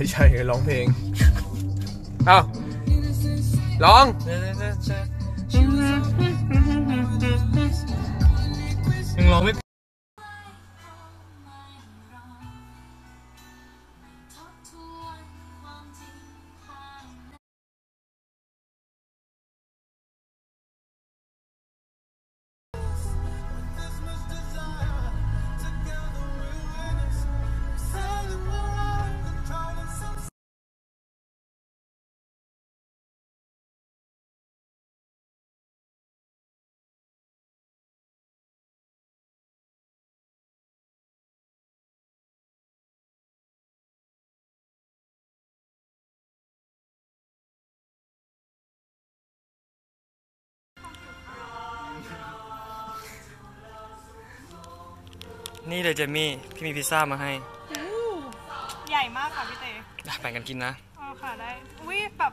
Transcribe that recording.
ไม่ใช่ร้องเพลง เอ้าร้อง นี่เลยเจมี่ พี่มีพิซซ่ามาให้ ใหญ่มากค่ะพี่เตอะแบ่งกันกินนะเอาค่ะได้ อุ้ยแบบ